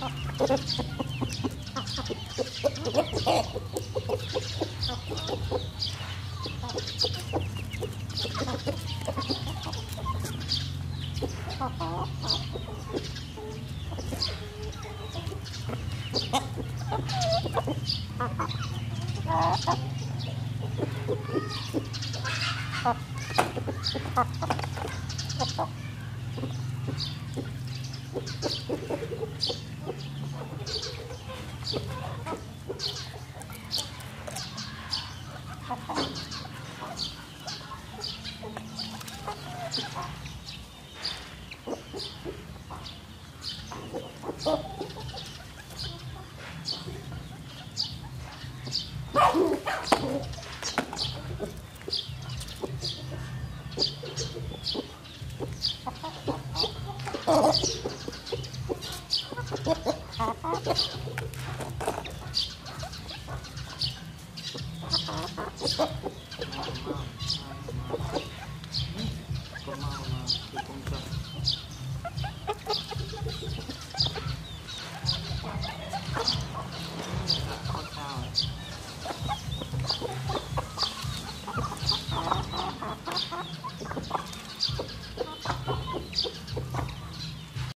Ha ha ha. Oh. Ha ha ha.